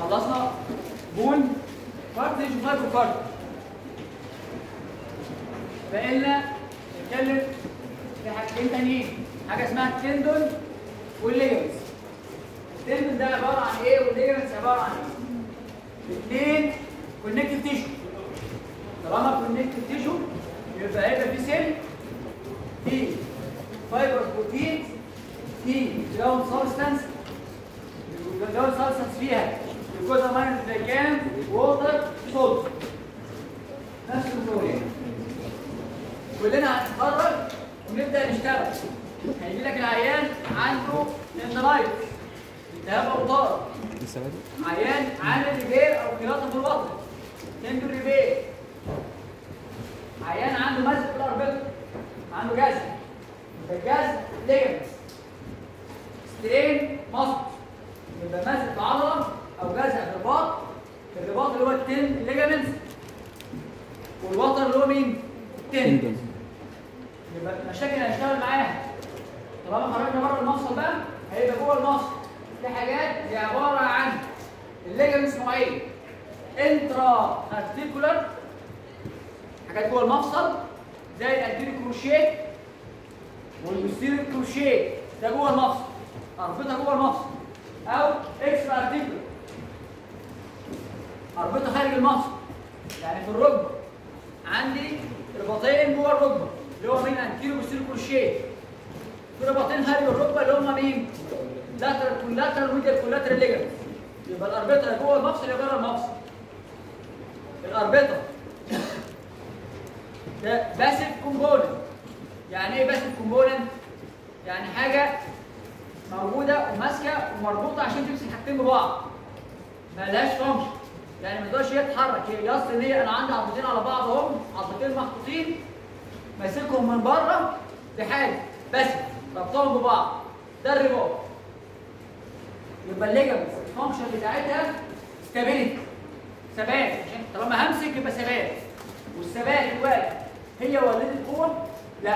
خلصنا. bone cartilage و fiber cartilage لنا نتكلم في حاجتين تانيين. حاجة اسمها ال tendon وال ligaments ال tendon ده عبارة عن إيه وال ligaments عبارة عن إيه؟ الاثنين connective tissue طالما connective tissue يبقى هيبقى في cell في fiber protein في ground substance ال ground substance فيها glycosaminoglycan و water صوت نفس النوعين كلنا هنتخرج ونبدا نشتغل هيجي لك العيان عنده tendonitis التهاب اوتار عيان عامل repair أو خياطه في الوتر tendon repair عيان عنده مزق في الاربطه عنده جزع الجزع ligaments strain muscle يبقى مزق في عضله أو في الرباط الرباط اللي هو ال tendon ligaments والوتر اللي هو مين؟ ال tendon. يبقى المشاكل اللي هنشتغل معاها طالما خرجنا بره المفصل بقى هيبقى جوه المفصل. في حاجات هي عبارة عن ال ligaments نوعين. intra articular حاجات جوه المفصل زي ال anterior cruciate وال posterior cruciate. ده جوه المفصل. أربطة جوه المفصل. أو extra articular أربطة خارج المفصل يعني في الركبة. عندي رباطين جوه الركبة اللي هو مين anterior و posterior cruciate. في رباطين خارج الركبة اللي هم مين؟ lateral collateral medial collateral ligament يبقى الأربطة جوه المفصل يا بره المفصل الأربطة. ده passive component. يعني إيه passive component؟ يعني حاجة موجودة وماسكة ومربوطة عشان تمسك حاجتين ببعض. مالهاش function يعني ما تتحرك هي يصل هي أنا عندي عضلتين على بعض اهم عضلتين محطوطين ماسكهم من بره بحاجة بس ربطهم ببعض. ده الرباط يبقى ال ligaments ال function بتاعتها stability ثبات. طالما همسك يبقى ثبات. والثبات دلوقتي هي ولدت قوه لا.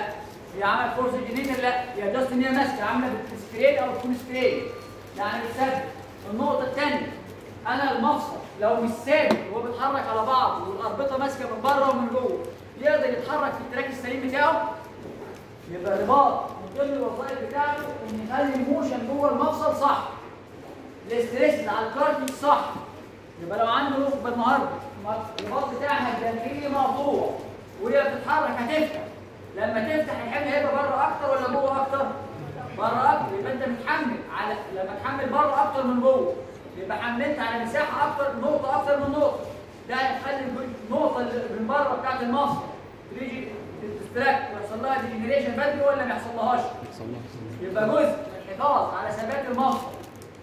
هي عملت force generator لا. هي just إن هي ماسكة عاملة بال straight أو بتكون straight يعني بتثبت. النقطة الثانية أنا المفصل لو مش ثابت وهو بيتحرك على بعض والأربطة ماسكة من بره ومن جوه يقدر يتحرك في ال track السليم بتاعه؟ يبقى رباط من ضمن الوظائف بتاعته إن يخلي ال motion جوه المفصل صح. ال stress على ال cartilage صح. يبقى لو عنده ركبة النهارده الرباط بتاعها الداخلي مقطوع وهي بتتحرك هتفتح. لما تفتح الحمل هيبقى بره أكتر ولا جوه أكتر؟ بره أكتر. يبقى أنت متحمل على لما تحمل بره أكتر من جوه. يبقى حملت على مساحة أكتر نقطة أكتر من نقطة ده هيخلي النقطة اللي من بره بتاعت المفصل تيجي ت stress ويحصل لها degeneration بدري ولا ما يحصلهاش؟ يبقى جزء الحفاظ على ثبات المفصل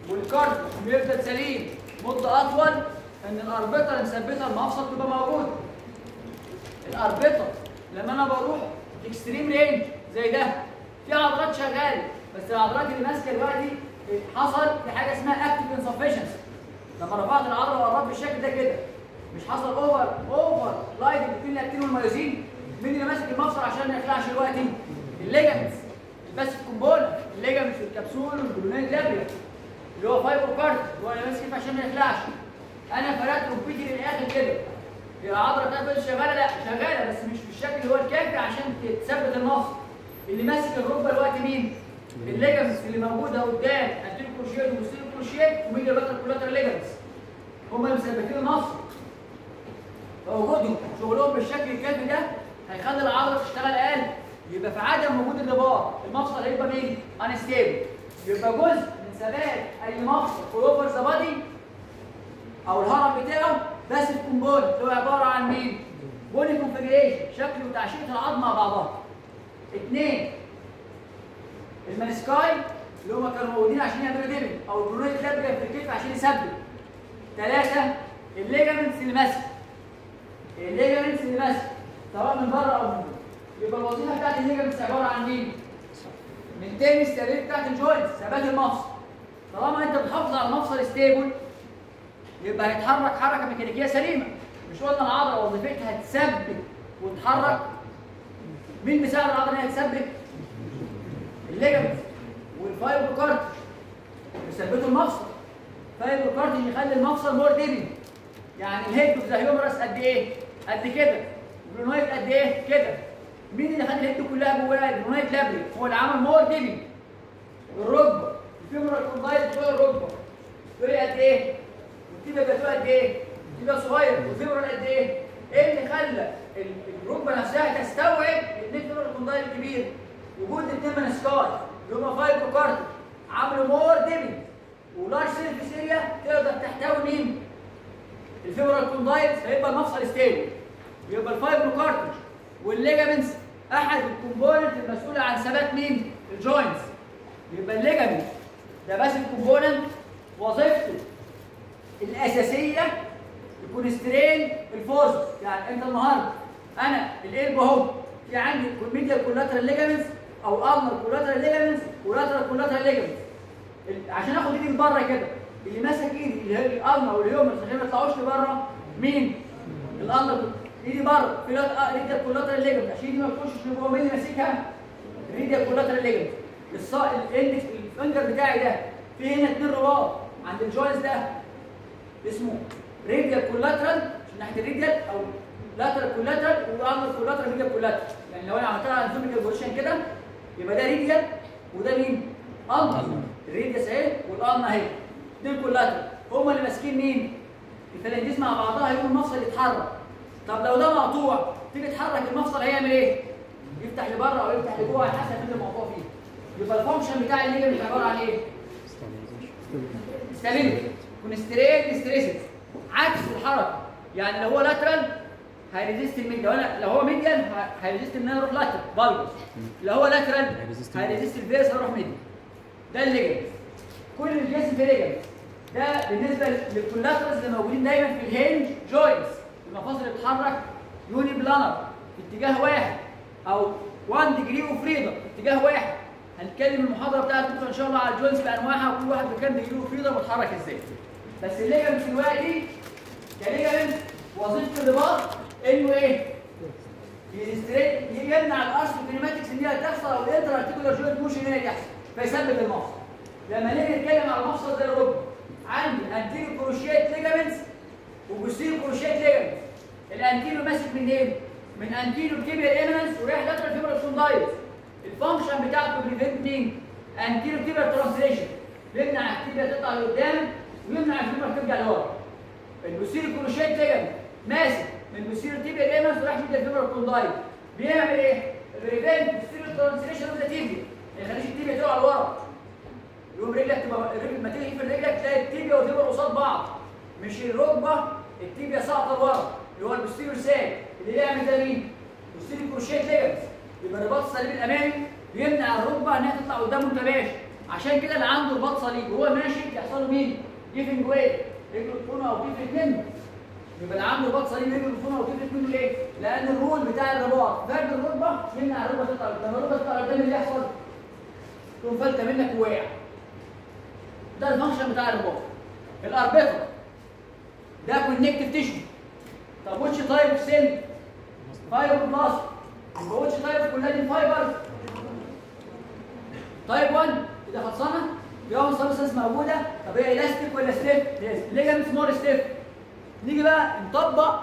وال cartilage بيفضل سليم مدة أطول إن الأربطة اللي مثبته المفصل تبقى موجودة. الأربطة لما أنا بروح extreme range زي ده في عضلات شغالة بس العضلات اللي ماسكة دلوقتي حصل في حاجة اسمها active insufficiency لما رفعت العضلة وقربت بالشكل ده كده مش حصل over overriding بين ال actin وال myosin مين اللي ماسك المفصل عشان ما يخلعش دلوقتي؟ الليجمنتس بس الكومبوننت الليجمنتس والكبسول والجلونين لابيا اللي هو fibrocartilage هو اللي ماسك عشان ما يخلعش. أنا فرقت ركبتي للآخر كده. العضله بتاعتي شغالة؟ لا شغالة بس مش بالشكل اللي هو الكافي عشان تثبت المفصل. اللي ماسك الركبة دلوقتي مين؟ ال ligaments اللي موجودة قدام anterior cruciate و posterior cruciate و medial lateral collateral ligaments هم اللي مثبتين المفصل فوجودهم شغلهم بالشكل الكافي ده هيخلي العضلة تشتغل أقل يبقى في عدم وجود الرباط المفصل هيبقى مين؟ unstable يبقى جزء من ثبات أي مفصل over the body أو الهرم بتاعه passive component اللي هو عبارة عن مين؟ bony configuration شكل وتعشيقة العظم مع بعضها. اثنين ال menisci اللي هم كانوا موجودين عشان يعملوا deepening أو ال glenoid labrum في الكتف عشان يثبت. ثلاثة ال ligaments اللي ماسكة. ال ligaments اللي ماسكة سواء من بره أو من جوه. يبقى الوظيفة بتاعت ال ligaments عبارة عن مين؟ من تاني ال stability بتاعت ال joints ثبات المفصل. طالما أنت بتحافظ على المفصل stable يبقى هيتحرك حركة ميكانيكية سليمة مش قلنا العضلة وظيفتها تثبت وتحرك مين بيساعد العضلة إنها تثبت؟ ال ligament وال fibrocartilage بيثبتوا المفصل. fibrocartilage يخلي المفصل more deepening يعني ال head of the humerus قد إيه؟ قد كده. ال glenoid قد إيه؟ كده. مين اللي خلى ال head كلها جواها ال glenoid labrum هو اللي عمل more deepening الركبة. ال femoral condyle بتوع الركبة. دول قد إيه؟ وال tibia بتوع قد إيه؟ ال tibia صغير. وال femoral قد إيه؟ إيه اللي خلى ال- الركبة نفسها تستوعب الاثنين femoral وجود الاثنين menisci اللي هم fibrocartilage عملوا more deepening و large surface area تقدر تحتوي مين؟ ال femoral condyles هيبقى المفصل stable يبقى ال fibrocartilage وال ligaments أحد ال component المسؤوله عن ثبات مين؟ ال joints يبقى ال ligament ده passive component وظيفته الأساسية ال constraint ال force يعني أنت النهارده أنا ال elbow اهو في عندي medial collateral ligaments أو ulnar collateral ligaments و lateral collateral ligaments عشان آخد إيدي من بره كده اللي ماسك إيدي اللي هي ال ulna وال humerus عشان ما يطلعوش لبره مين؟ ال ulna إيدي بره في radial collateral ligament عشان إيدي ما تخشش لجوه مين اللي ماسكها؟ ال radial collateral ligament الصا ال index ال finger بتاعي ده في هنا اتنين رباط عند ال joints ده. اسمه radial collateral ناحية ال radial أو lateral collateral وال ulnar collateral radial collateral. يعني لو أنا عملتها ال anatomical position كده يبقى ده radial وده مين؟ ulnar ال radius اهي وال ulna أهي. دول collateral هم اللي ماسكين مين؟ ال phalanges مع بعضها يقوم المفصل يتحرك. طب لو ده مقطوع تيجي تحرك المفصل هيعمل إيه؟ يفتح لبره أو يفتح لجوه. على حسب اللي الموضوع فيه. يبقى ال function بتاع ال ligament عبارة عن إيه؟ stability constraint stresses عكس الحركة. يعني لو هو lateral هي resist ال medial لو أنا لو هو medial هي resist إن أنا أروح lateral valgus لو هو lateral هي resist ال varus هروح medial ده ال ligament كل الجسم في ligament ده بالنسبة لل collaterals اللي موجودين دايما في ال hinge joints المفاصل اللي بتتحرك uniplanar في اتجاه واحد أو 1 degree of freedom اتجاه واحد. هنتكلم المحاضرة بتاعت بكره إن شاء الله على ال joints بأنواعها وكل واحد بكام degree of freedom واتحرك إزاي. بس ال ligament دلوقتي ك ligament وظيفة الرباط إنه إيه؟ يمنع ال arthrokinematics إن هي تحصل أو ال inter articular joint motion هي تحصل فيثبت المفصل لما نيجي نتكلم على المفصل زي الركبة عندي anterior cruciate ligaments و posterior cruciate ligaments ال anterior ماسك منين؟ من anterior tibial eminence ورايح lateral femoral condyles ال function بتاعته prevent مين؟ anterior tibial translation بيمنع ال tibia تطلع لقدام ويمنع ال femoral ترجع لورا ال posterior cruciate ligament ماسك من ال posterior tibial eminence ورايح lateral femoral condyles بيعمل إيه؟ prevent ال posterior translation of the tibia ما يخليش ال tibia تقع لورا يقوم رجلك تبقى الرجل ما تيجي في رجلك تلاقي ال tibia وال tibia قصاد بعض. مش الركبة ال tibia ساقطه لورا اللي هو ال posterior sag اللي يعمل ده مين؟ posterior cruciate ligaments يبقى الرباط الصليبي الأمامي بيمنع الركبة إنها تطلع قدام وأنت ماشي. عشان كده اللي عنده رباط صليبي وهو ماشي يحصل له مين؟ giving way رجله تخون أو تفلت منه يبقى عنده رباط صليبي رجله تخون أو تفلت منه ليه؟ لأن ال role بتاع الرباط فرد الركبه يمنع الركبه تطلع قدام الركبه تطلع قدام اللي يحصل تقوم فلتة منك وواقع ده ال function بتاع الرباط. الأربطة. ده connective tissue طب which type cell fiber plus يبقى which type collagen fiber type 1 كده خلصانة؟ يوم substance موجوده طب هي الاستيك ولا stiff؟ ligament more stiff نيجي بقى نطبق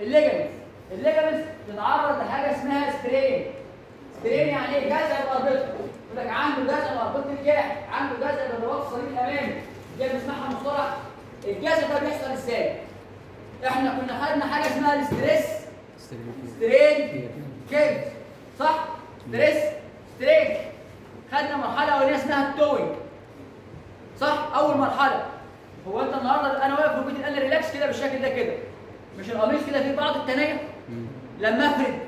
ال ligament ال ligament بتتعرض لحاجة اسمها strain strain يعني إيه؟ جزع الأربطة. يقول لك عنده جزع الأربطة الجاحد عنده جزع الرباط الصليبي الامامي دي بنسمعها مصطلح الجزع ده بيحصل إزاي؟ إحنا كنا خدنا حاجة اسمها ال stress strain curve صح؟ stress. strain خدنا مرحلة أولانية اسمها ال toeing صح؟ أول مرحلة. هو انت النهارده أنا واقف في البيت قال relax كده بالشكل ده كده. مش القميص كده فيه بعض التنايه لما افرد.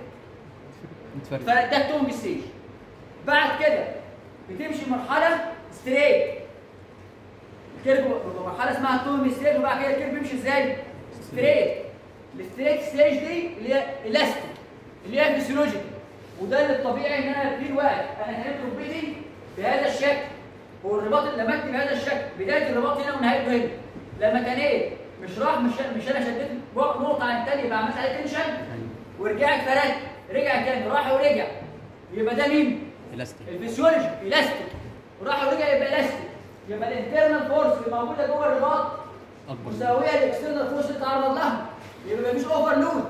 فده ال toeing stage بعد كده بتمشي مرحلة straight ال curve مرحلة اسمها ال toeing stage وبعد كده ال curve بيمشي إزاي؟ straight ال straight stage دي اللي هي الاستيك اللي هي physiologic وده اللي الطبيعي ان أنا في الوقت أنا تنيت ركبتي بهذا الشكل. هو الرباط ال ligament بهذا الشكل بداية الرباط هنا ونهايته هنا. لما تنيت مش راح مش مش أنا شديت نقطة عن الثانية يبقى عملت عليه tension. ورجعت فردت رجع تاني راح ورجع. يبقى ده مين؟ إلاستيك. الفسيولوجي. إلاستيك. وراح ورجع يبقى إلاستيك. يبقى ال internal force اللي موجودة جوه الرباط مساوية لل external force اللي اتعرض لها. يبقى مفيش overload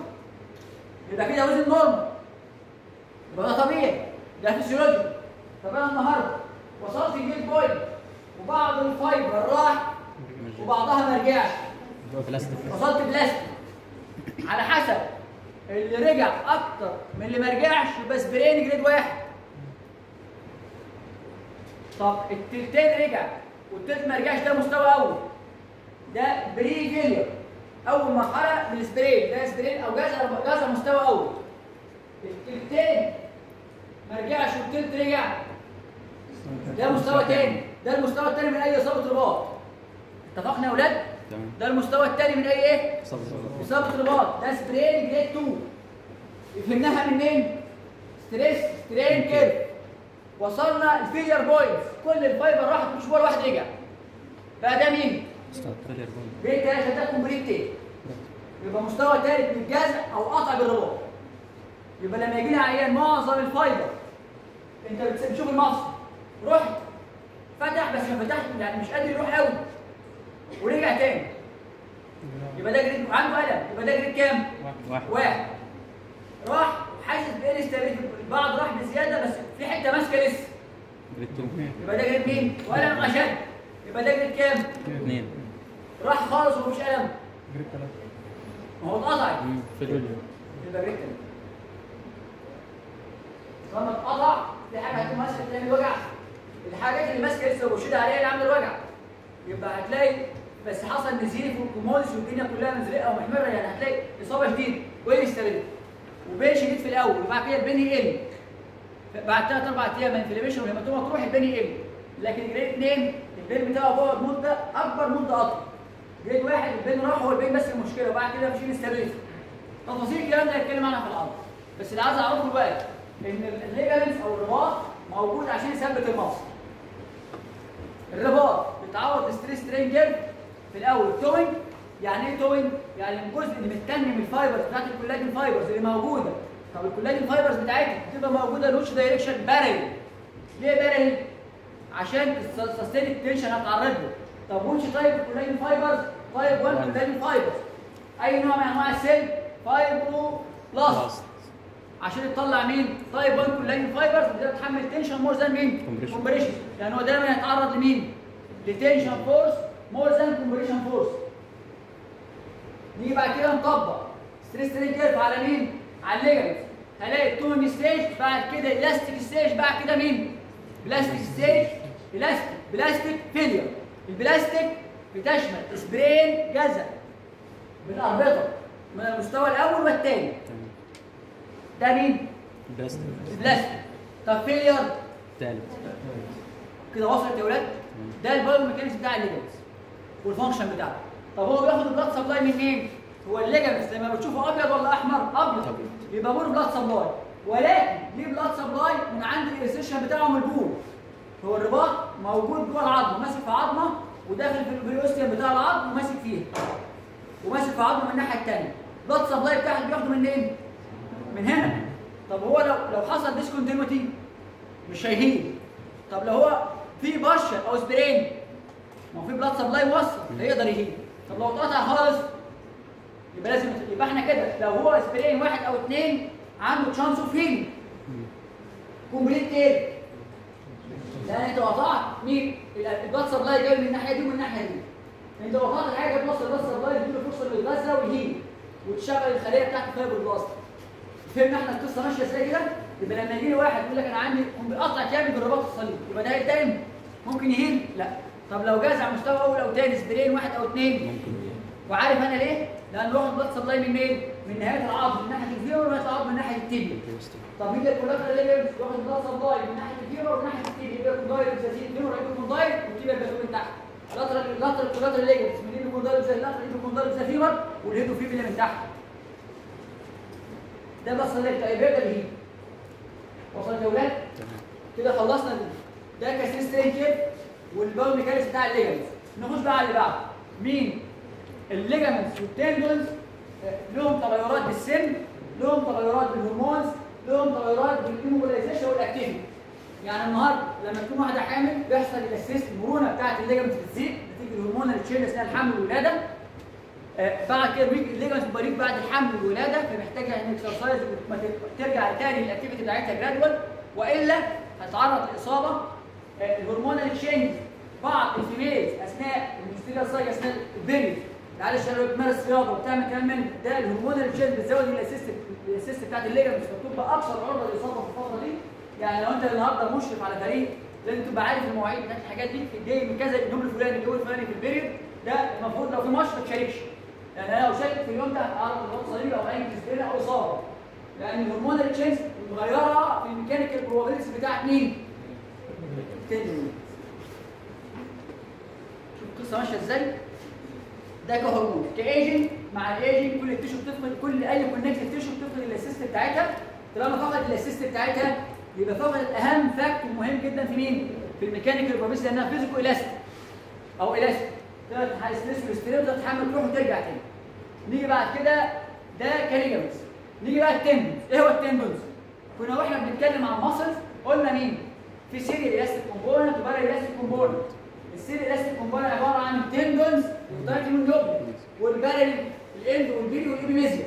يبقى كده وزن normal يبقى ده طبيعي. ده فيسيولوجي طب أنا النهارده وصلت ال yield point وبعض ال fiber راح وبعضها ما رجعش. وصلت بلاستيك. على حسب اللي رجع أكتر من اللي ما رجعش يبقى sprain grade واحد. طب التلتين رجع والتلت ما رجعش ده مستوى أول. ده pre failure. أول مرحلة من ال sprain. ده sprain أو جزع جزع مستوى أول. التلتين ما رجعش والتلت رجع. ده مستوى تاني ده المستوى التاني من أي إصابة رباط. اتفقنا يا أولاد تمام. ده المستوى التاني من أي إيه؟ إصابة رباط. ده sprain grade 2 فهمناها منين stress strain curve. وصلنا ال failure points كل ال fiber راحت مش واحد رجع. بقى ده مين؟ point grade 3 ده complete يبقى مستوى ثالث من الجزع أو قطع بالرباط. يبقى لما يجي لي عيان معظم ال fiber. أنت بتشوف المفصل رحت فتح بس ما فتحش. يعني مش قادر يروح قوي. ورجع تاني. يبقى ده grade عنده ألم. يبقى ده grade كام؟ واحد. واحد. راح. حاسس ب instability البعض راح بزيادة بس في حتة ماسكة لسه. grade 2 يبقى ده grade مين؟ وألم اشد يبقى ده grade كام؟ 2 راح خالص ومفيش ألم. grade ثلاثة ما هو اتقطع. failure يبقى grade كام؟ لما اتقطع. في حاجة هتكون ماسكة تعمل وجع. الحاجات اللي ماسكة لسه وبشد عليها اللي عامله الوجع. يبقى هتلاقي بس حصل نزيف والكدمات والدنيا كلها مزرقة ومحمرة يعني هتلاقي إصابة شديدة. و instability و pain شديد في الأول وبعد كده ال pain يقل بعد ثلاث أربع أيام inflammation و ال hematoma تروح ال pain يقل لكن grade اثنين ال pain بتاعه بيقعد مده أكبر مده أطول. grade واحد ال pain راح هو ال pain بس المشكلة. وبعد كده مفيش instability تفاصيل الكلام ده هنتكلم عنها في العرض بس اللي عايز أعرفه دلوقتي إن ال ligaments أو الرباط موجود عشان يثبت المفصل الرباط بيتعوض stress strain curve في الأول. toeing يعني إيه toeing؟ يعني الجزء اللي متكن من ال fibers بتاعت ال collagen fibers اللي موجودة. طب ال collagen fibers بتاعتها بتبقى موجودة ل which direction parallel ليه parallel؟ عشان ت sustain ال tension هتعرض له طب which type ال collagen fibers؟ type 1 collagen fibers أي نوع من أنواع ال cell fibroblast عشان يطلع مين؟ type 1 collagen fibers بتقدر تحمل tension more than مين؟ compression يعني هو دايما هيتعرض لمين؟ ل tension force more than compression force نيجي بعد كده نطبق stress strain curve على مين؟ على ال ligament هلاقي ال toeing stage بعد كده elastic stage بعد كده مين؟ plastic stage elastic plastic failure ال plastic بتشمل sprain جزء بالاربطه من المستوى الأول والثاني ده مين؟ plastic ال plastic طب failure ثالث كده وصلت يا ولاد ده ال biomechanics بتاع ال ligaments و ال function بتاعته طب هو بياخد ال blood supply منين؟ هو ال ligaments لما بتشوفه أبيض ولا أحمر؟ أبيض. يبقى poor blood supply ولكن ليه blood supply من عند ال insertion بتاعه من ال bone؟ هو الرباط موجود جوه العظم ماسك في عظمه وداخل في ال periosteum بتاع العظم وماسك فيها. وماسك في عظمه من الناحية الثانية blood supply بتاعك بياخده منين؟ من هنا. طب هو لو لو حصل discontinuity مش هي heal طب لو هو في partial أو sprain ما هو في blood supply موصل هيقدر ي heal طب لو اتقطع خالص يبقى لازم يبقى إحنا كده. لو هو sprain واحد أو اثنين عنده chance of heal complete تاني لأن أنت قطعت مين؟ ال blood supply جاي من الناحية دي ومن الناحية دي. أنت قطعت الحاجة توصل ال blood supply تديله فرصه يتغذى و ي heal وتشغل الخلية بتاعت ال fibroblast فهمنا إحنا القصة ماشية إزاي كده؟ يبقى لما يجي لي واحد يقول لك أنا عندي قطع كامل بالرباط الصليبي. يبقى ده هيتدايم ممكن يهيل لا. طب لو جاز على مستوى أول أو ثاني سبرين واحد أو اثنين ممكن وعارف أنا ليه؟ لأن واخد بلاد سبلاي من مين؟ من نهاية العظم من ناحية الفيور ونهايه العظم من ناحية التيبيا طب مين الكولاتر اللي جاي واخد بلاد سبلاي من ناحية الفيور ومن ناحية التيبيا يبقى كوندايل بزازين الفيور هيبقى كوندايل والتيبيا يبقى من تحت. لاترال لاترال كولاتر اللي جاي من ايده كوندايل زي لاترال ايده كوندايل زي فيور و ال head of fibula من تحت. ده بس يبقى ده ال head وصلت يا ولاد؟ كده خلصنا دي. ده ك stress strain curve و ال biomechanics بتاع ال ligaments نخش بقى على اللي بعده. مين؟ ال ligaments و ال tendons آه، لهم تغيرات بالسن لهم تغيرات بال hormones لهم تغيرات بال immobilization و ال activity. يعني النهارده لما تكون واحدة حامل بيحصل ال elasticity المرونة بتاعت ال ligament بتزيد نتيجه الهرمون اللي تشيل أثناء الحمل والولاده بعد كده ال ligament weak بعد الحمل والولادة فمحتاجة an exercise ترجع تاني لل activity بتاعتها gradual وإلا هتتعرض لإصابة. آه، ال hormonal change بعض ال females أثناء ال menstrual cycle أثناء ال period تعالى الشباب بتمارس رياضة وبتعمل كلام من ده ال hormonal change بتزود ال elasticity بتاعت ال ligament فبتبقى أكثر عرضة للاصابه في الفترة دي. يعني لو أنت النهارده مشرف على فريق لازم تبقى عارف المواعيد بتاعت الحاجات دي. جاي من كذا اليوم الفلاني اليوم الفلاني في ال period ده المفروض لو في ماتش ما تشاركش. يعني أنا لو شارك في اليوم ده هتعرض لقطع صليبي أو اي كسبانه أو اصابه لأن ال hormonal change مغيرة في ال mechanical property بتاعت مين؟ شوف القصة ماشية إزاي؟ ده كهرمون كايجنت مع الايجنت كل ال tissue بتفقد كل أي connective tissue بتفقد ال elasticity بتاعتها طالما فقد ال elasticity بتاعتها يبقى فقد اهم فاكتور مهم جدا في مين؟ في الميكانيكال بروبابيلتي لأنها فيزيكو الاستيك أو الاستيك تقدر تحسس الاستريب تتحمل تروح وترجع تاني. نيجي بعد كده ده كاليجامنتس نيجي بقى التندونز إيه هو التندونز كنا وإحنا بنتكلم عن ماسلز قلنا مين؟ في سيريال الاستيك كومبوننت وبارا الاستيك كومبوننت السيريال الاستيك كومبوننت عبارة عن التندونز والدايتيمون لوب والبارل الاند والبيري والابيميزيا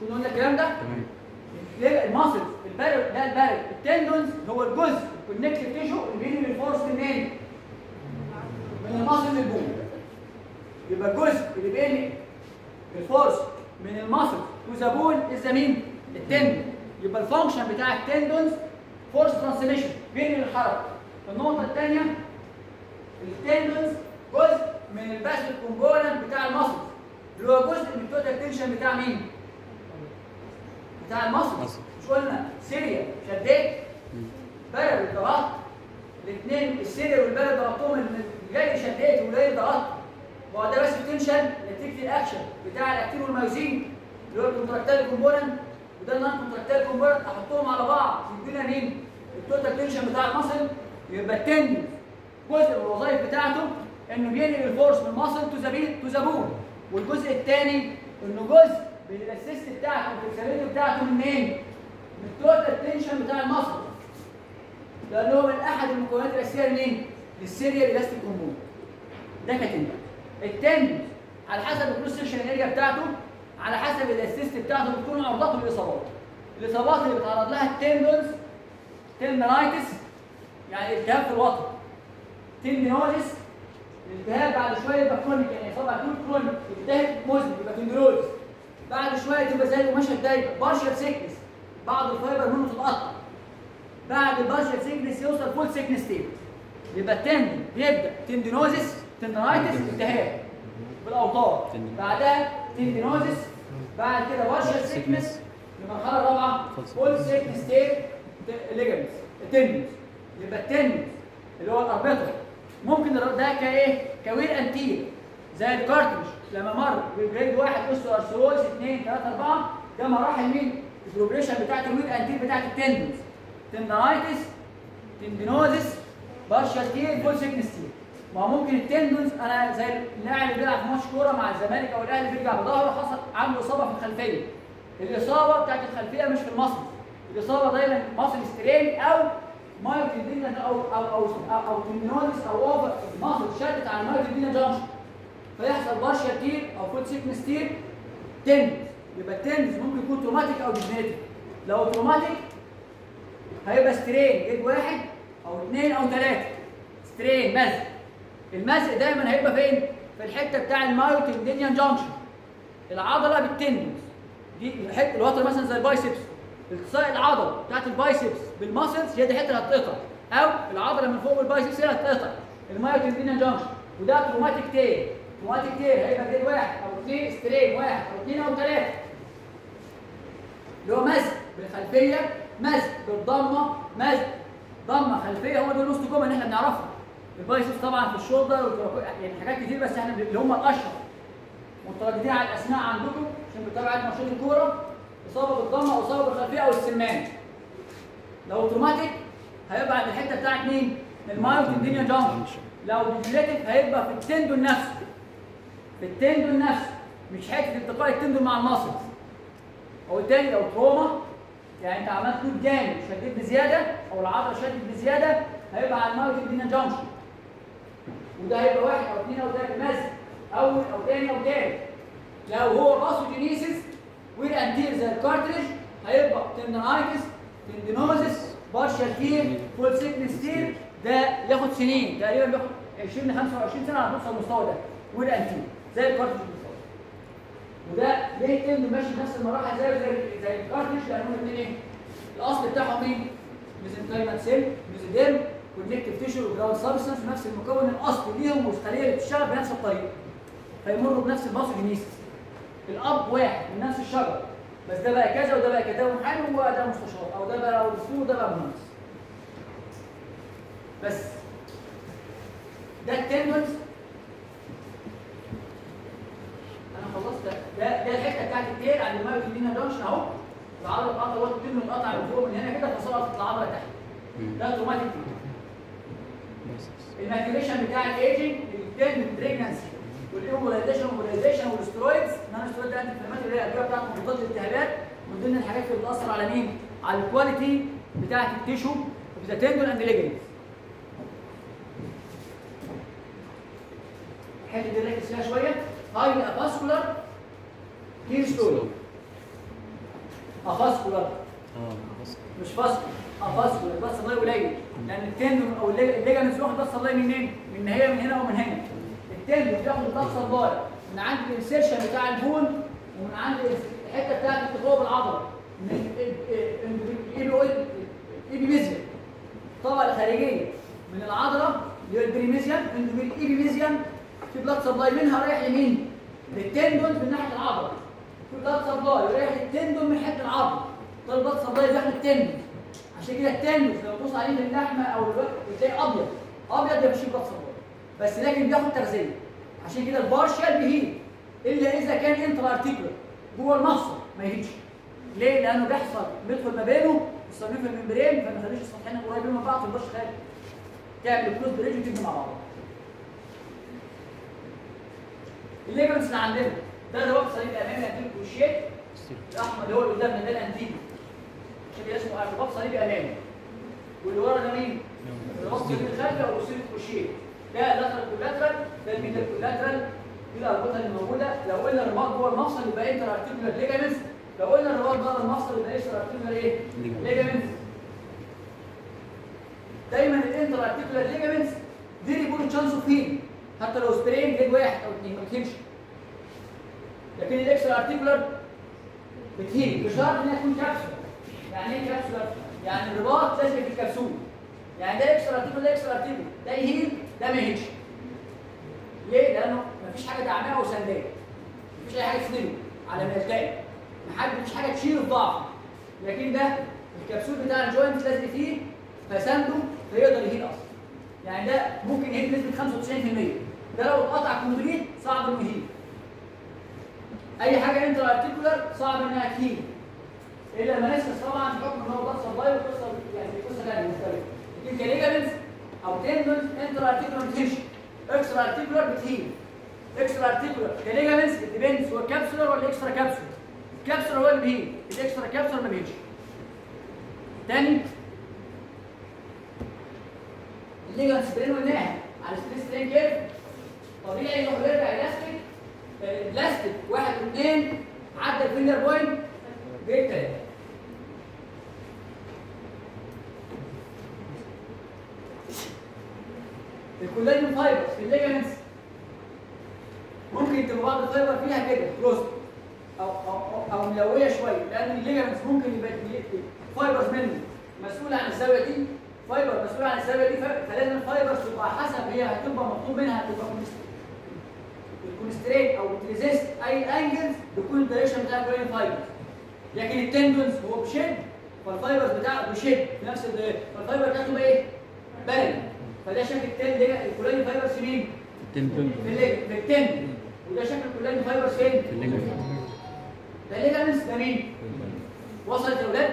كنا قلنا الكلام ده؟ تمام. ال muscles. ال parallel ده ال parallel ال tendons هو الجزء ال connective tissue اللي بينقل ال force منين من ال muscle لل bone يبقى الجزء اللي بينقل ال force من ال muscle to the bones مين؟ ال tendon يبقى ال function بتاع ال tendons فورس ترانسميشن بين الحركة. النقطة الثانية التندونز جزء من ال passive component بتاع ال muscle اللي هو جزء من التوتال تنشن بتاع مين؟ بتاع ماسل. مش قلنا سيريا شديت بلد ضغطت الاثنين السيريا والبلد ضغطتهم اللي جاي شديت والجاي ضغطت ما هو ده بس تنشن نتيجه الاكشن بتاع الاكتين والمايوزين اللي هو الكونتراكتال كومبوننت وده النون كونتراكتال كومبوننت أحطهم على بعض يدينا مين؟ التوتال تنشن بتاع المصل يبقى التندن جزء من الوظائف بتاعته إنه بينقل ال force من ال muscle to the to the والجزء الثاني إنه جزء من ال elasticity بتاعته وال flexibility بتاعته منين؟ من ال total tension بتاع ال muscle لأن هو من أحد المكونات الأساسية لمين؟ لل serial elastic component ده ك tendon ال tendon على حسب ال cross section area بتاعته على حسب ال elasticity بتاعته بتكون عرضته للإصابات. الإصابات اللي بيتعرض لها ال tendons tendinitis يعني التهاب في الوتر. tendinosis الالتهاب بعد شوية يبقى chronic يعني اصابه acute chronic التهاب مزمن يبقى tendinosis بعد شوية تبقى زي القماشه الدايبه partial thickness بعض ال fiber منه تتقطع. بعد ال partial thickness يوصل full thickness tear يبقى ال tendon بيبدأ. tendinosis tendinitis التهاب بالأوتار. بعدها tendinosis بعد كده partial thickness المرحلة الرابعة. full thickness tear ligaments ال tendons يبقى ال tendons اللي هو ال rupture ممكن ده ك إيه ك wear and tear زي ال cartilage لما مر ب grade واحد osteoarthritis 2 3 4 ده مراحل مين؟ ال progression بتاعت ال wear and tear بتاعت ال tendons tendinitis tendinosis partial tear full thickness tear ما ممكن ال tendons أنا زي اللاعب اللي بيلعب في ماتش كورة مع الزمالك أو الأهلي بيرجع بظهره حصل عنده إصابة في الخلفية. الإصابة بتاعت الخلفية مش في ال muscle الإصابة دايما muscle strain أو myotendinous أو أو أو أو, tendinosis أو over ال muscle شدت على ال myotendinous junction فيحصل partial tear أو full thickness tear tendons يبقى ال tendons ممكن يكون traumatic أو degenerative لو traumatic هيبقى strain. grade واحد أو اثنين أو ثلاثة strain مزق المزق دايما هيبقى فين؟ في الحتة بتاع ال myotendinous junction العضلة بال tendons دي الحته الوتر مثلا زي ال biceps. التصاق العضلة بتاعت ال biceps بال muscles هي دي الحته اللي هتتقطع أو العضلة من فوق ال biceps هي اللي هتتقطع ال myotendinous junction وده traumatic tear. traumatic tear هيبقى جيد واحد أو اثنين strain واحد أو اثنين أو ثلاثة اللي هو مزق بالخلفية مزق بالضمة مزق ضمة خلفية. هو ال most common اللي إحنا بنعرفها ال biceps طبعا في ال shoulder يعني حاجات كتير بس إحنا اللي هم الأشهر. متعودين على الأسماء عندكم عشان بتتابع ماتشات الكورة إصابة بالضمة أو إصابة بالخلفية أو السمان. لو traumatic هيبقى عند الحتة بتاعت مين؟ ال myotendinous junction لو degenerative هيبقى في ال tendon نفسه في ال tendon نفسه مش حتة التقاء ال tendon مع ال muscles أو التاني لو trauma يعني أنت عملت load جامد شديت بزيادة أو العضلة شدت بزيادة هيبقى على ال myotendinous junction وده هيبقى واحد أو اثنين أو ثلاثة مزق أول أو ثاني أو ثالث لو هو pathogenesis wear and tear زي ال cartilage هيبقى tendinitis tendinosis partial tear full thickness tear ده ياخد سنين تقريبا بياخد 20 ل 25 سنة على توصل للمستوى ده wear and tear زي ال cartilage بالظبط وده ليه ال tendon ماشي نفس المراحل زي زي زي ال cartilage لانهم الاثنين إيه؟ الأصل بتاعهم مين؟ mesenchymal cell mesoderm connective tissue و ground substance نفس المكون الأصلي ليهم والخليه اللي بتشتغل بنفس الطريقة. فيمروا بنفس ال pathogenesis الأب واحد من نفس الشجرة. بس ده بقى كذا وده بقى كذا ومحامي وده مستشار أو ده بقى دكتور وده بقى مهندس. بس ده ال tendons أنا خلصت. ده ده, ده الحتة بتاعت ال tear عند ال myotendinous junction أهو. العضله اتقطع هو ال tendon اتقطع من فوق من هنا كده فسقطت العضله تحت. ده traumatic بس الماتيوريشن بتاع الايجنج التندن بريجنسي والايمولايزيشن والمولايزيشن والسترويدز نان سترويد انتي انفلاماتوري اللي هي الادويه بتاعت مضادات الالتهابات من ضمن الحاجات اللي بتاثر على مين؟ على ال quality بتاعت ال tissue tendon and ligament الحته دي نركز فيها شوية هي avascular structure avascular آه مش vascular avascular blood supply قليل لأن ال tendon أو ال ligaments واخد blood supply منين؟ من هي من هنا ومن هنا. ال tendon بياخد ال blood supply من عند ال insertion بتاع ال bone ومن عند الحتة بتاعت التقاؤه بالعضله من ال epimysium الطبقه الخارجيه من العضلة اللي هو ال perimysium ال epimysium في blood supply منها رايح لمين؟ لل tendon من ناحية العضلة. في blood supply رايح لل tendon من ناحيه العضلة. ده ال blood supply رايح لل tendon عشان كده ال tendon لو تبص عليه من اللحمة أو الوجه بتلاقي أبيض. أبيض ده مش blood supply بس لكن بياخد تغذية. عشان كده ال partial بي heal إلا إذا كان intra articular جوه المفصل ما ي heal ش ليه؟ لأنه بيحصل بيدخل ما بينه الصليب الممبرين فما يخليش السطحين قريبين من بعض تبقاش خارج. تعمل كلوز بريدج وتبني مع بعض. الليجمنتس اللي عندنا ده اللي هو الصليب الأمامي الانتيك والشيك الأحمر اللي هو اللي قدامنا ده الانتيك كده اسمه ارتباط صليبي امامي واللي ورا ده مين؟ الرباط الصليبي الخلفي أو الصليب والشيك ده اللاترال كولاترال ده الميدل كولاترال دي الأربطة اللي موجودة. لو قلنا الرباط جوه المفصل يبقى intra articular ligaments لو قلنا الرباط بره المفصل يبقى extra articular إيه؟ Ligaments. ligaments دايما ال intra articular ligaments دي poor chance of heal حتى لو sprain grade واحد أو اثنين ما بتهمش. لكن ال extra articular بت heal بشرط انها تكون capsular يعني إيه capsular؟ يعني الرباط لازم في الكبسول يعني ده extra articular ده extra articular ده ي heal ده ما ي heal ش. ليه؟ لأنه مفيش حاجة دعمها وسنداه. مفيش أي حاجة تسنده على ما يلتقي مفيش حاجة تشيله في ضعفه لكن ده الكبسول بتاع ال joint لازق فيه فسنده فيقدر ي heal أصلا. يعني ده ممكن ي heal بنسبة 95% ده لو اتقطع complete صعب إنه ي heal. أي حاجة intra articular صعب إنها ت heal. إلا ال meniscus طبعا بحكم إن هو blood supply وقصة يعني قصة ثانية مختلفة. لكن كليجامنتس أو تندونز انترا ارتيكولار بتهيلش اكسترا ارتيكولار بتهيل اكسترا ارتيكولار كليجامنتس ديبيندز هو كابسولار ولا اكسترا كابسول الكابسولار هو اللي بيهيل الاكسترا كابسولار ما بيهيلش تاني ال ligament sprain قلناها على stress strain curve طبيعي يروح يرجع ال elastic ال plastic واحد واثنين عدى ال failure point جيت ال collagen fibers في ال ligaments ممكن تبقى بعض ال fiber فيها كده close أو أو أو, ملوية شوية لأن ال ligaments ممكن يبقى fibers منه. مسؤول عن الزاوية دي fiber مسؤول عن الزاوية دي فلازم ال fibers تبقى حسب هي هتبقى مطلوب منها تبقى الكونستريت أو التريزيست أي انجلز بيكون الدايركشن بتاع الكولاجين فايبرز لكن التندونز هو بشد فال fibers بتاعه بشد نفس ال direction فال fiber بتاعته إيه؟ parallel فده شكل ال tendon ال collagen fibers مين؟ tendon في ال tendon وده شكل ال collagen fibers فين؟ في ال ligament ده ال ligaments ده مين؟ وصلت يا ولاد؟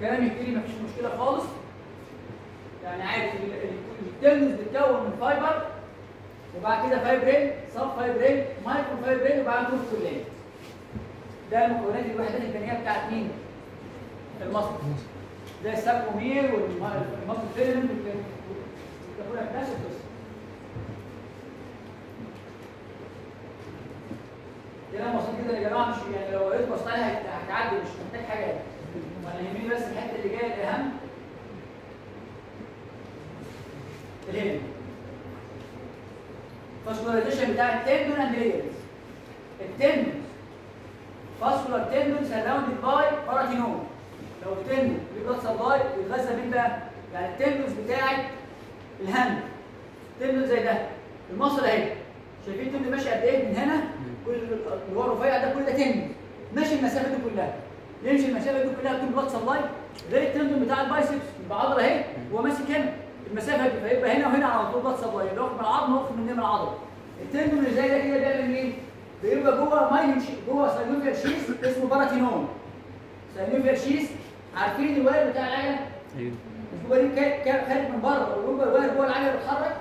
كلام يبتدي مفيش مشكلة خالص يعني عادي ال- ال- التندنس بتتكون من فايبر وبعد كده فايبرين سب فايبرين مايكرو فايبرين وبعد كده كلين ده المكونات الوحدات البنيه بتاعت مين؟ المصل زي الساكومير والمصل فيلم والكابولا نفس كلام بسيط جدا يا جماعة مش يعني لو قريت عليها هتعدي مش محتاج حاجة. أنا يهمني بس الحتة اللي جاية الاهم ال hand. vascularization بتاع ال tendon and ligaments ال tendon vascular tendon surrounded by paratenon لو ال tendon في blood supply بيتغذى مين بقى؟ يعني ال tendons بتاعت ال hand tendon زي ده. ال muscle اهي. شايفين ال tendon ماشي قد إيه من هنا؟ كل اللي هو الرفيع ده كل ده ماشي المسافة دي كلها. يمشي المسافة دي كلها بدون blood supply غير ال tendon بتاع ال biceps يبقى عضله اهي هو ماسك هنا المسافة دي. فيبقى هنا وهنا على طول blood supply يبقى واخد من العظم واخد من العضله ال tendon اللي زي ده كده بيعمل مين؟ بيبقى جوه مايلين جوه synovial sheath اسمه paratenon. synovial sheath عارفين ال wire بتاع العجله؟ أيوه. دي خارج من بره ال wire جوه العجله بيتحرك.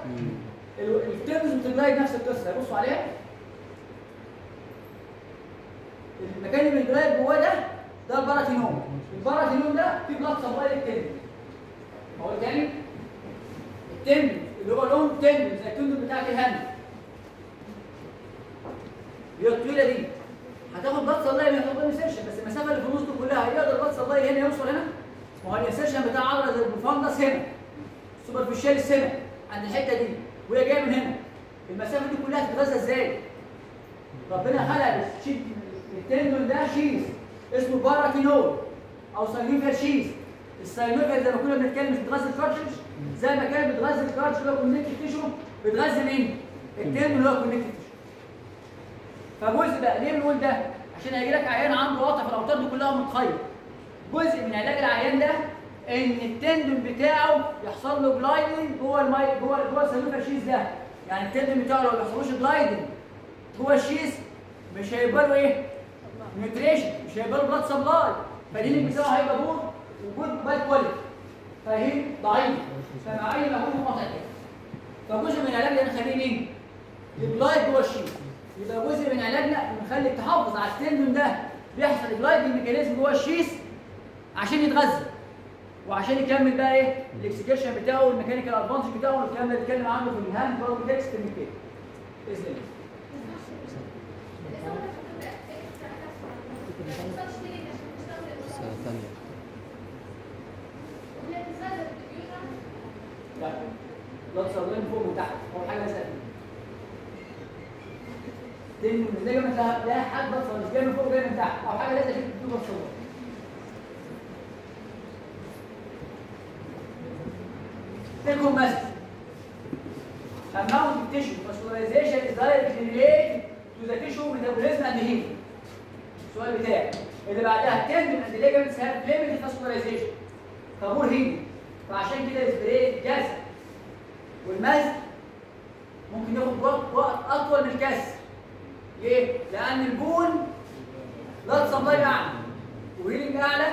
ال tendons بت glide نفس القصة بصوا عليها. المكان اللي بي glide جواه ده ده ال paratenon ال paratenon ده فيه blood supply لل tendon هو تاني ال tendon اللي هو long tendon زي ال tendon بتاعت ال hand. هي الطويلة دي. هتاخد supply من هتاخد insertion بس المسافة اللي في النص كلها هيقدر blood supply هنا يوصل هنا؟ ما هو ال insertion بتاع عضله زي ال profundus هنا ال superficial هنا عند الحتة دي وهي جاية من هنا. المسافة دي كلها هتتغذى إزاي؟ ربنا خلق ال tendon ده sheath اسمه paratenon أو synovial sheath. ال synovial زي ما كنا بنتكلم مش بتغذي ال cartilage زي ما كان بتغذي ال cartilage اللي هو connective tissue بتغذي مين؟ ال tendon اللي هو connective فجزء بقى ليه بنقول ده؟ عشان هيجي لك عيان عنده وقطع في الأوتار دي كلها متخيط جزء من علاج العيان ده إن ال tendon بتاعه يحصل له gliding جوه المي جوه جوه ال synovial sheath ده. يعني ال tendon بتاعه لو ما بيحصلوش gliding جوه ال sheath مش هيبقى له إيه؟ nutrition مش هيبقى له blood supply فال healing بتاعه هيبقى poor وجود bad quality ف heal ضعيف فمع أي مجهود مقطع كده فجزء من علاجنا نخليه مين؟ ال glide جوه ال sheath يبقى جزء من علاجنا نخلي التحفظ على ال tendon ده بيحصل glide mechanism جوه ال sheath عشان يتغذى. وعشان يكمل بقى إيه؟ ال excursion بتاعه وال mechanical advantage بتاعه والكلام ده بنتكلم عنه في ال hand برضه next من كده. بإذن الله. لا. لا تصورين فوق وتحت هو حاجة سهلة. لأن من الليجمنت لا حد بصر جاي من فوق جاي من تحت أو حاجة لازم تكون تصور تكون مثلا amount of tissue vascularization is directly related to the tissue metabolism and السؤال بتاعي. اللي بعدها tendon and ligaments have limited vascularization طابور هيلي. فعشان كده السبراي جاز والمزق ممكن ياخد وقت وقت أطول من الكسر. ليه؟ لأن ال bone blood supply اعلى و healing أعلى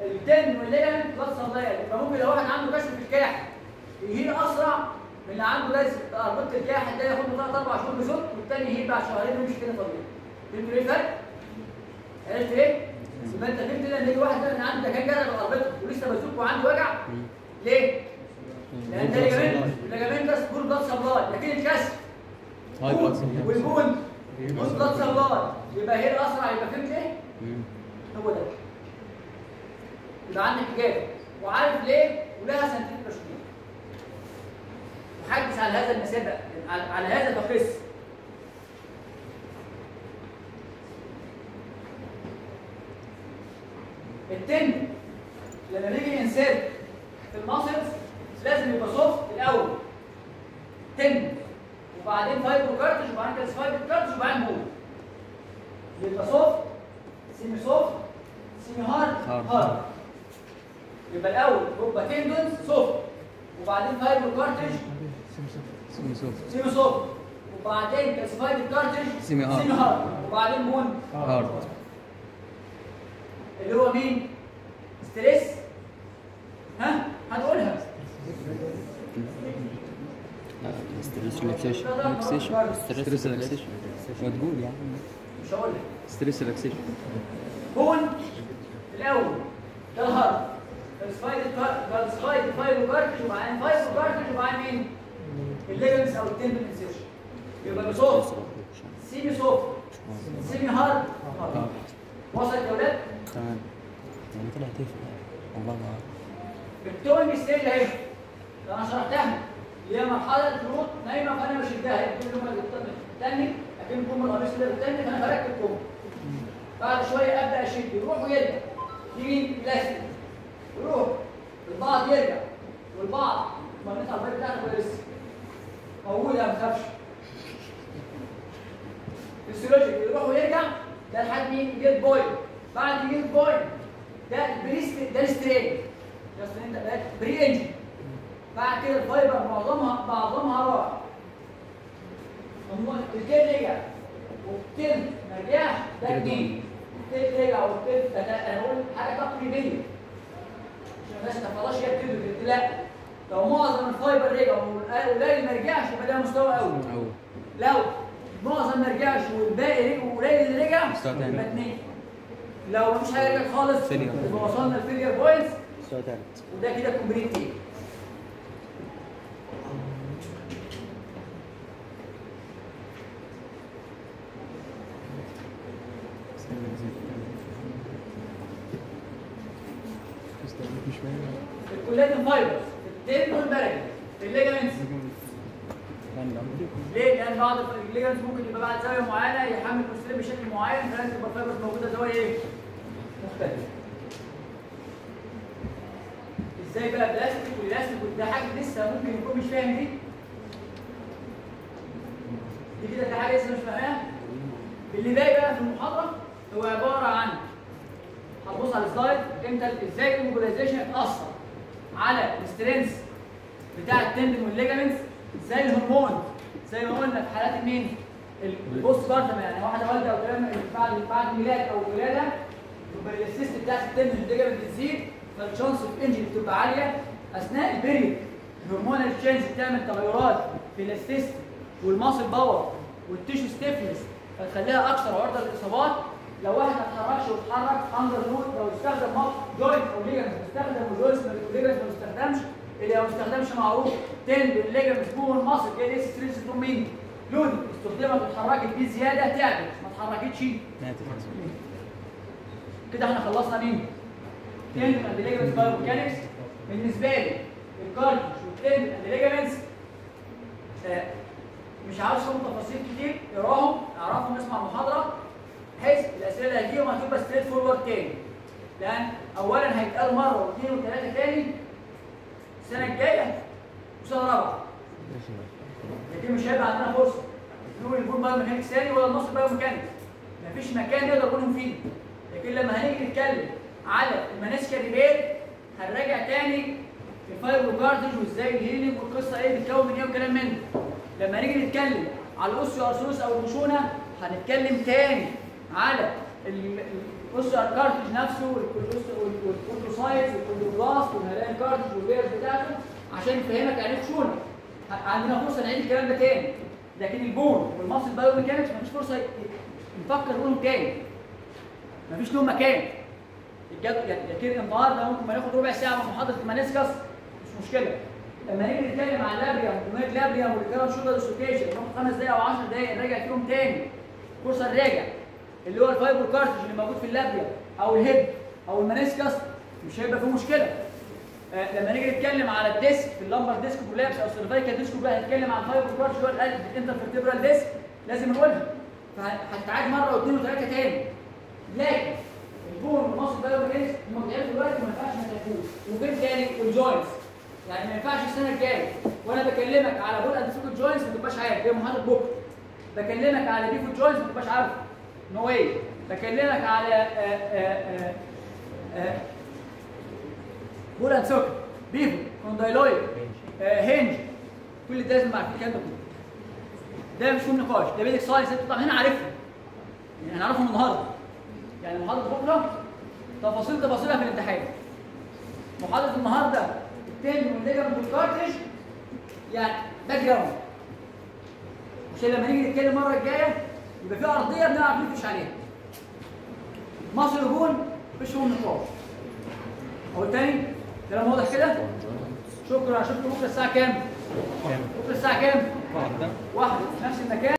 ال tendon وال ligament blood supply أقل فممكن لو واحد عنده كسر في الكاحل ي heal أسرع من اللي عنده لازم اربطة الكاحل ده ياخد له ثلاث أربع شهور بمزق والتاني ي heal بعد شهرين ويمشي كده طبيعي فهمتوا إيه الفرق؟ عرفت إيه؟ يبقى أنت فهمت إن يجي واحد مثلا عنده كان جزع اربطة ولسه بمزق وعنده وجع ليه؟ لأن ده ليجامنت الليجامنت ده سكور بلاد سبلاي لكن الكسر والبون بون بلاد سبلاي يبقى هي اسرع يبقى فهمت إيه؟ هو ده. يبقى عندك إجابة. وعارف ليه؟ ولها سنتين تشخيص وحدث على هذا بقى على, هذا التقيس ال tendon لما نيجي ن insert في ال muscles لازم يبقى soft الأول. tendon. وبعدين fibrocartilage وبعدين calcified cartilage وبعدين bone. يبقى soft semi-soft semi-hard hard. يبقى الأول ركبه tendons soft وبعدين fibrocartilage semi-soft semi-soft وبعدين calcified cartilage semi-hard. semi-hard. وبعدين bone hard. اللي هو مين؟ stress. ها؟ هنقولها. stress relaxation relaxation stress relaxation ما تقول يعني مش هقول لك stress relaxation bone الأول ده ال hard ال calcified ال calcified fibrocartilage وبعدين fibrocartilage وبعدين مين؟ ال ligaments أو ال tendon insertion يبقى soft سيمي سوفت سيمي هارد وصلت يا ولاد؟ تمام يعني طلع تفرق والله ما التوينج ستيج اهي أنا شرحتها اللي هي مرحلة الفروت نايمة فأنا بشدها هي كل ما التاني اكن كم القميص اللي بالتاني فأنا بركب كم بعد شوية أبدأ أشد. يروح ويرجع يجي بلاستيك يروح البعض يرجع. والبعض ما بنطلع البيت بتاعنا كويس موجوده ما تخافش فيسيولوجيك يروح ويرجع ده لحد مين؟ جيت بوينت بعد جيت بوينت ده البريست ده السترين. ده ده بقى بري إنجن. بعد كده الفايبر معظمها معظمها راح. التلت رجع والتلت ما رجعش ده اتنين التلت رجع ده أنا بقول حاجة تقريبيه عشان بس ما خلاص هي بتدرك لا. لو معظم ال fiber رجع والقليل ما رجعش يبقى ده مستوى أول. لو معظم ما رجعش والباقي رجع وقليل اللي رجع مستوى تاني. يبقى اتنين. لو مفيش حاجة رجعت خالص. يبقى وصلنا ال failure points وده كده complete tear مش فاهم الكولاجين فايبرز التين والبرجل الليجمنتس ليه؟ لأن بعض الليجمنتس ممكن يبقى بعد زاوية معينة يحمل كوليسترول بشكل معين فلازم تبقى الفايبرز موجودة زاويه إيه؟ مختلفه. إزاي بقى بلاستيك والاستيك وده حاجة لسه ممكن يكون مش فاهم دي؟ دي كده دي حاجة لسه مش فاهمها؟ اللي باقي بقى في المحاضرة هو عبارة عن هتبص على ال slide انت إزاي ال mobilization اتاثر على ال strength بتاع ال tendon وال ligaments زي الهرمون زي ما قلنا في حالات مين؟ ال postpartum يعني واحدة والدة أو بعد بعد الميلاد أو الولاده يبقى ال elasticity بتاعت ال tendon وال ligament بتزيد فال chance of injury بتبقى عالية. أثناء ال period ال hormonal change بتعمل تغيرات في ال elasticity والماسل باور والتيشو ستيفنس فتخليها أكثر عرضة للإصابات. لو واحد ما اتحركش واتحرك اندر لود لو استخدم جوينت أو ليجمنت استخدم ليجمنت ما استخدمش اللي ما استخدمش معروف تند الليجمنت جوه المصل كده اس 3 ستون مين لود استخدمت واتحركت زيادة تعبت ما اتحركتش. كده إحنا خلصنا مين؟ تند اند ليجمنت بايوميكانكس بالنسبة لي ال cartilage وال tendon and ligaments مش عاوز فيهم تفاصيل كتير اقراهم اعرفهم اسمع المحاضره بحيث الأسئلة اللي هتجيهم هتبقى straightforward تاني. لأن اولا هيتقالوا مرة واثنين وثلاثة تاني. السنة الجاية وسنه رابعه لكن مش هيبقى عندنا فرصة. نقول ال bone biomechanics تاني ولا ال muscle biomechanics مفيش مكان نقدر نقولهم فيه لكن لما هنيجي نتكلم على ال meniscal repair هنراجع تاني ال fibrocartilage وإزاي ال healing والقصة إيه بتتكون من إيه والكلام من ده لما نيجي نتكلم على ال osteoarthrosis أو الخشونه هنتكلم تاني على الأوسيو كارتج نفسه والكولوسايتس والكولوبلاست والهلال كارتج والبيرز بتاعته عشان نفهمك يعني خشونه عندنا فرصة نعيد الكلام ده تاني. لكن ال bone وال muscle biomechanics مفيش فرصة نفكر نقولهم تاني. مفيش لهم مكان. لكن النهارده ممكن ما ناخد ربع ساعة من محاضره ال meniscus مش مشكلة. لما نيجي نتكلم عن ال labrum والميك labrum والكلام shoulder dislocation ناخد خمس دقايق أو 10 دقايق نراجع فيهم تاني. فرصة نراجع. اللي هو ال fibrocartilage اللي موجود في ال labrum أو ال head أو ال meniscus مش هيبقى فيه مشكلة. لما نيجي نتكلم على ال disc في ال lumbar disc collapse أو ال cervical disc بقى هنتكلم عن cartilage اللي هو القلب ال intervertebral disc لازم نقولها. فهتتعاد مرة واثنين وثلاثه تاني. لكن ال bone وال muscle biomechanics هم دلوقتي ما ينفعش ما تعرفوش وفين تاني وال joints يعني ما ينفعش السنة الجاية. وأنا بكلمك على ball and socket joints ما تبقاش عارف. دي محاضره بكره بكلمك على pivot joints ما تبقاش عارف. no way بكلمك على آآ آآ آآ ball and socket pivot condyloid hinge كل ده لازم نعرف الكلام ده كله ده مش فيه نقاش ده basic science انت طبعا هنا عارفها يعني هنعرفهم النهارده يعني محاضره بكره تفاصيل تفاصيلها في الامتحان محاضره النهارده ال tendon وال ligament وال cartilage يعني background عشان لما نيجي نتكلم المره الجايه يبقى في ارضيه بنعرف نفرش عليها muscle bone مفيش فيهم نقاش أقول تاني كلام واضح كده؟ شكرا. اشوفكم بكرة الساعة كام؟ بكرة الساعة كام؟ واحدة. واحدة. في نفس المكان.